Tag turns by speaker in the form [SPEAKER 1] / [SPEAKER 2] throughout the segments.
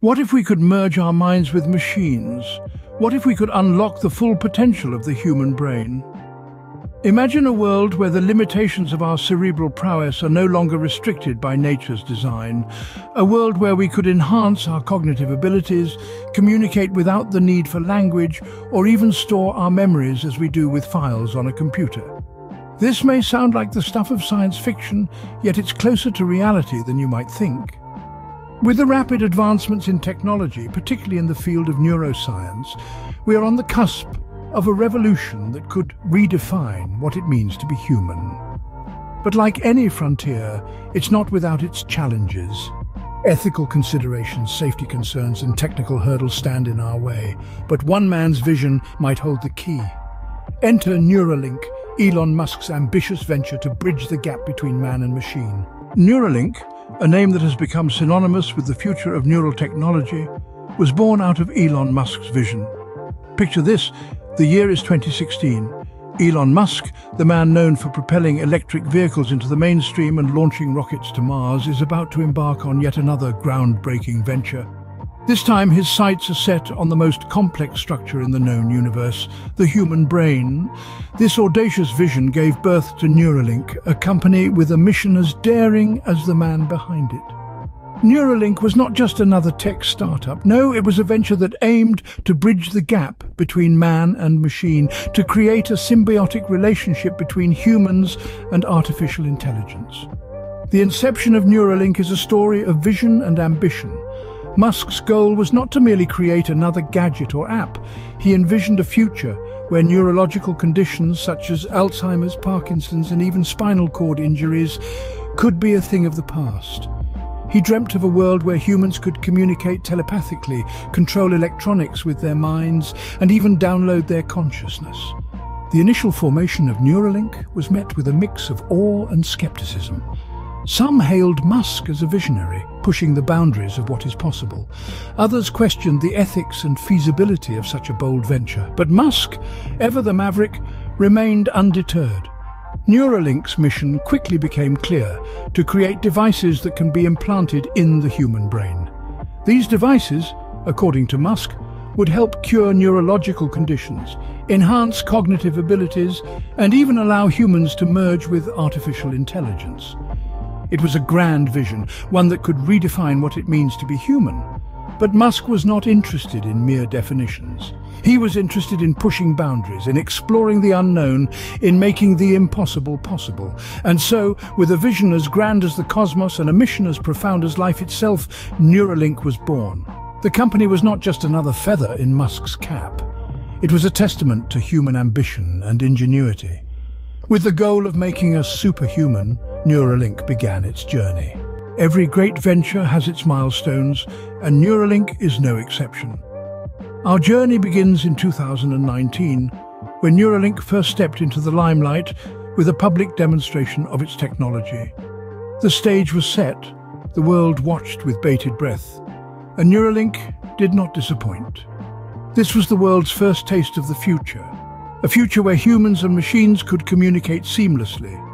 [SPEAKER 1] What if we could merge our minds with machines? What if we could unlock the full potential of the human brain? Imagine a world where the limitations of our cerebral prowess are no longer restricted by nature's design. A world where we could enhance our cognitive abilities, communicate without the need for language, or even store our memories as we do with files on a computer. This may sound like the stuff of science fiction, yet it's closer to reality than you might think. With the rapid advancements in technology, particularly in the field of neuroscience, we are on the cusp of a revolution that could redefine what it means to be human. But like any frontier, it's not without its challenges. Ethical considerations, safety concerns and technical hurdles stand in our way, but one man's vision might hold the key. Enter Neuralink, Elon Musk's ambitious venture to bridge the gap between man and machine. Neuralink, a name that has become synonymous with the future of neural technology, was born out of Elon Musk's vision. Picture this, the year is 2016. Elon Musk, the man known for propelling electric vehicles into the mainstream and launching rockets to Mars, is about to embark on yet another groundbreaking venture. This time his sights are set on the most complex structure in the known universe, the human brain. This audacious vision gave birth to Neuralink, a company with a mission as daring as the man behind it. Neuralink was not just another tech startup. No, it was a venture that aimed to bridge the gap between man and machine, to create a symbiotic relationship between humans and artificial intelligence. The inception of Neuralink is a story of vision and ambition. Musk's goal was not to merely create another gadget or app. He envisioned a future where neurological conditions such as Alzheimer's, Parkinson's and even spinal cord injuries could be a thing of the past. He dreamt of a world where humans could communicate telepathically, control electronics with their minds, and even download their consciousness. The initial formation of Neuralink was met with a mix of awe and skepticism. Some hailed Musk as a visionary, pushing the boundaries of what is possible. Others questioned the ethics and feasibility of such a bold venture. But Musk, ever the maverick, remained undeterred. Neuralink's mission quickly became clear, to create devices that can be implanted in the human brain. These devices, according to Musk, would help cure neurological conditions, enhance cognitive abilities, and even allow humans to merge with artificial intelligence. It was a grand vision, one that could redefine what it means to be human. But Musk was not interested in mere definitions. He was interested in pushing boundaries, in exploring the unknown, in making the impossible possible. And so, with a vision as grand as the cosmos and a mission as profound as life itself, Neuralink was born. The company was not just another feather in Musk's cap. It was a testament to human ambition and ingenuity. With the goal of making us superhuman, Neuralink began its journey. Every great venture has its milestones, and Neuralink is no exception. Our journey begins in 2019, when Neuralink first stepped into the limelight with a public demonstration of its technology. The stage was set, the world watched with bated breath, and Neuralink did not disappoint. This was the world's first taste of the future, a future where humans and machines could communicate seamlessly,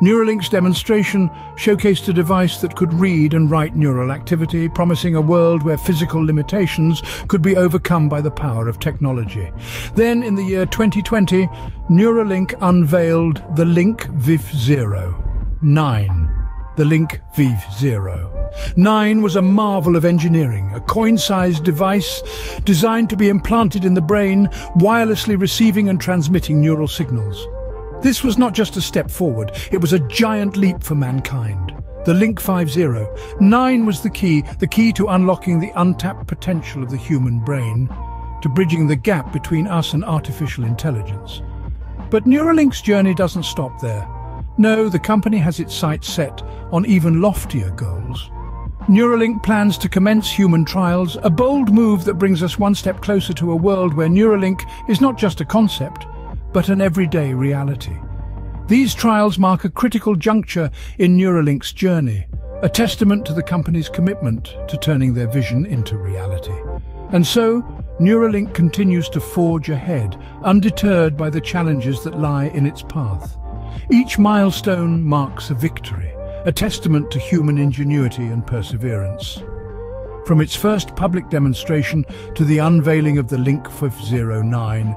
[SPEAKER 1] Neuralink's demonstration showcased a device that could read and write neural activity, promising a world where physical limitations could be overcome by the power of technology. Then, in the year 2020, Neuralink unveiled the Link V Zero 9. The Link V Zero. 9 was a marvel of engineering, a coin-sized device designed to be implanted in the brain, wirelessly receiving and transmitting neural signals. This was not just a step forward, it was a giant leap for mankind. The Link 5.0. 9 was the key, the key to unlocking the untapped potential of the human brain, to bridging the gap between us and artificial intelligence. But Neuralink's journey doesn't stop there. No, the company has its sights set on even loftier goals. Neuralink plans to commence human trials, a bold move that brings us one step closer to a world where Neuralink is not just a concept, but an everyday reality. These trials mark a critical juncture in Neuralink's journey, a testament to the company's commitment to turning their vision into reality. And so, Neuralink continues to forge ahead, undeterred by the challenges that lie in its path. Each milestone marks a victory, a testament to human ingenuity and perseverance. from its first public demonstration to the unveiling of the Link 509,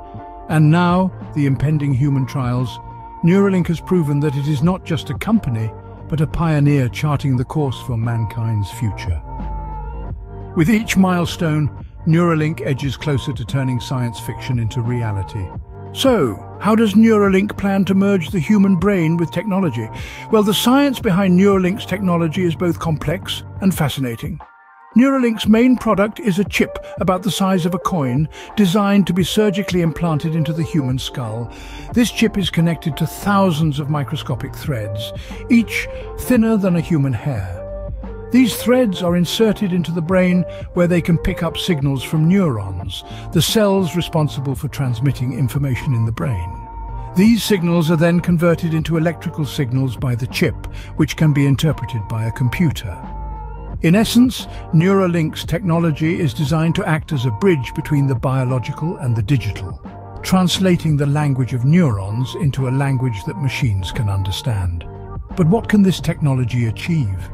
[SPEAKER 1] and now the impending human trials, Neuralink has proven that it is not just a company, but a pioneer charting the course for mankind's future. With each milestone, Neuralink edges closer to turning science fiction into reality. So, how does Neuralink plan to merge the human brain with technology? Well, the science behind Neuralink's technology is both complex and fascinating. Neuralink's main product is a chip about the size of a coin, designed to be surgically implanted into the human skull. This chip is connected to thousands of microscopic threads, each thinner than a human hair. These threads are inserted into the brain where they can pick up signals from neurons, the cells responsible for transmitting information in the brain. These signals are then converted into electrical signals by the chip, which can be interpreted by a computer. In essence, Neuralink's technology is designed to act as a bridge between the biological and the digital, translating the language of neurons into a language that machines can understand. But what can this technology achieve?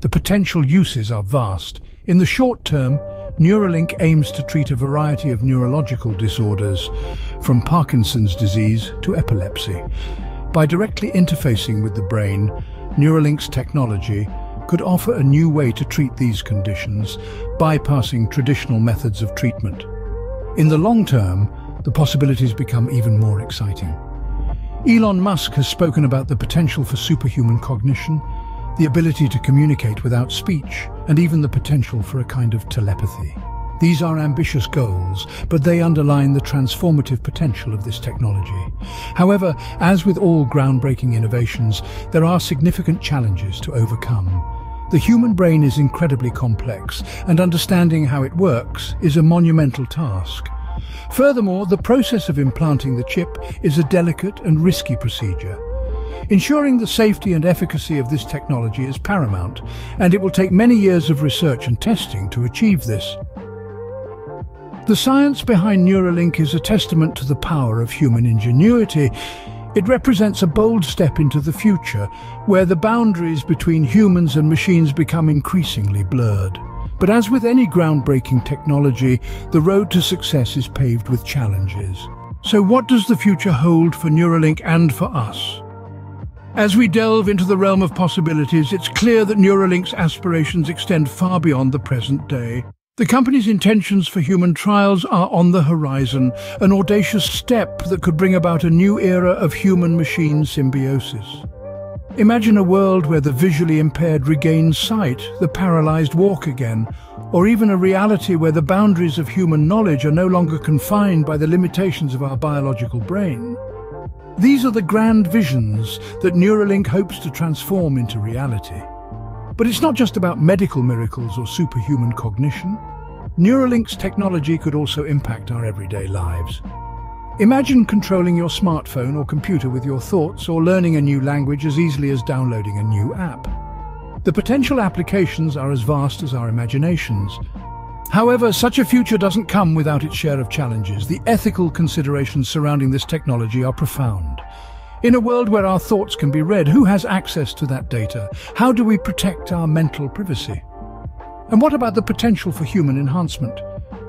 [SPEAKER 1] The potential uses are vast. In the short term, Neuralink aims to treat a variety of neurological disorders, from Parkinson's disease to epilepsy. By directly interfacing with the brain, Neuralink's technology could offer a new way to treat these conditions, bypassing traditional methods of treatment. In the long term, the possibilities become even more exciting. Elon Musk has spoken about the potential for superhuman cognition, the ability to communicate without speech, and even the potential for a kind of telepathy. These are ambitious goals, but they underline the transformative potential of this technology. However, as with all groundbreaking innovations, there are significant challenges to overcome. The human brain is incredibly complex, and understanding how it works is a monumental task. Furthermore, the process of implanting the chip is a delicate and risky procedure. Ensuring the safety and efficacy of this technology is paramount, and it will take many years of research and testing to achieve this. The science behind Neuralink is a testament to the power of human ingenuity, it represents a bold step into the future, where the boundaries between humans and machines become increasingly blurred. But as with any groundbreaking technology, the road to success is paved with challenges. So what does the future hold for Neuralink and for us? As we delve into the realm of possibilities, it's clear that Neuralink's aspirations extend far beyond the present day. The company's intentions for human trials are on the horizon, an audacious step that could bring about a new era of human-machine symbiosis. Imagine a world where the visually impaired regain sight, the paralyzed walk again, or even a reality where the boundaries of human knowledge are no longer confined by the limitations of our biological brain. These are the grand visions that Neuralink hopes to transform into reality. But it's not just about medical miracles or superhuman cognition. Neuralink's technology could also impact our everyday lives. Imagine controlling your smartphone or computer with your thoughts or learning a new language as easily as downloading a new app. The potential applications are as vast as our imaginations. However, such a future doesn't come without its share of challenges. The ethical considerations surrounding this technology are profound. In a world where our thoughts can be read, who has access to that data? How do we protect our mental privacy? And what about the potential for human enhancement?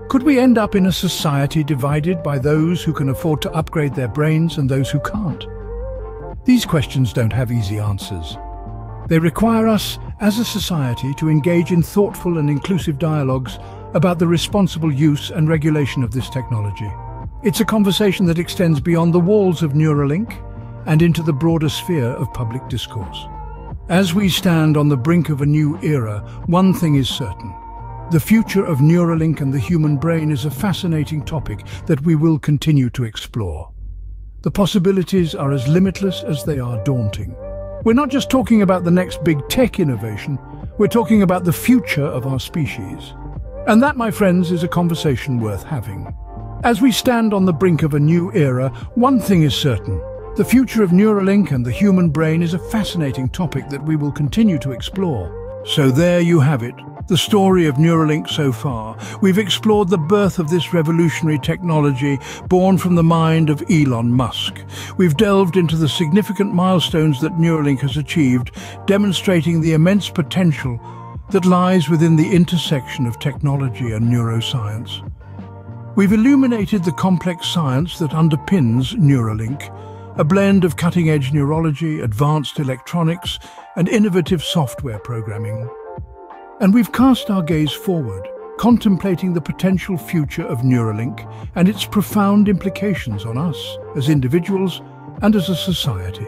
[SPEAKER 1] Could we end up in a society divided by those who can afford to upgrade their brains and those who can't? These questions don't have easy answers. They require us, as a society, to engage in thoughtful and inclusive dialogues about the responsible use and regulation of this technology. It's a conversation that extends beyond the walls of Neuralink and into the broader sphere of public discourse. As we stand on the brink of a new era, one thing is certain. The future of Neuralink and the human brain is a fascinating topic that we will continue to explore. The possibilities are as limitless as they are daunting. We're not just talking about the next big tech innovation, we're talking about the future of our species. And that, my friends, is a conversation worth having. As we stand on the brink of a new era, one thing is certain. The future of Neuralink and the human brain is a fascinating topic that we will continue to explore. So there you have it, the story of Neuralink so far. We've explored the birth of this revolutionary technology born from the mind of Elon Musk. We've delved into the significant milestones that Neuralink has achieved, demonstrating the immense potential that lies within the intersection of technology and neuroscience. We've illuminated the complex science that underpins Neuralink, a blend of cutting-edge neurology, advanced electronics, and innovative software programming. And we've cast our gaze forward, contemplating the potential future of Neuralink and its profound implications on us as individuals and as a society.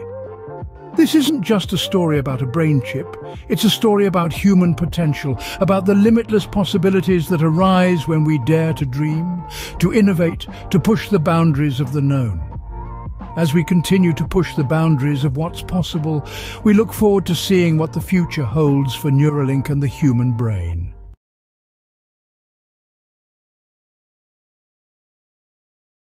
[SPEAKER 1] This isn't just a story about a brain chip, it's a story about human potential, about the limitless possibilities that arise when we dare to dream, to innovate, to push the boundaries of the known. As we continue to push the boundaries of what's possible, we look forward to seeing what the future holds for Neuralink and the human brain.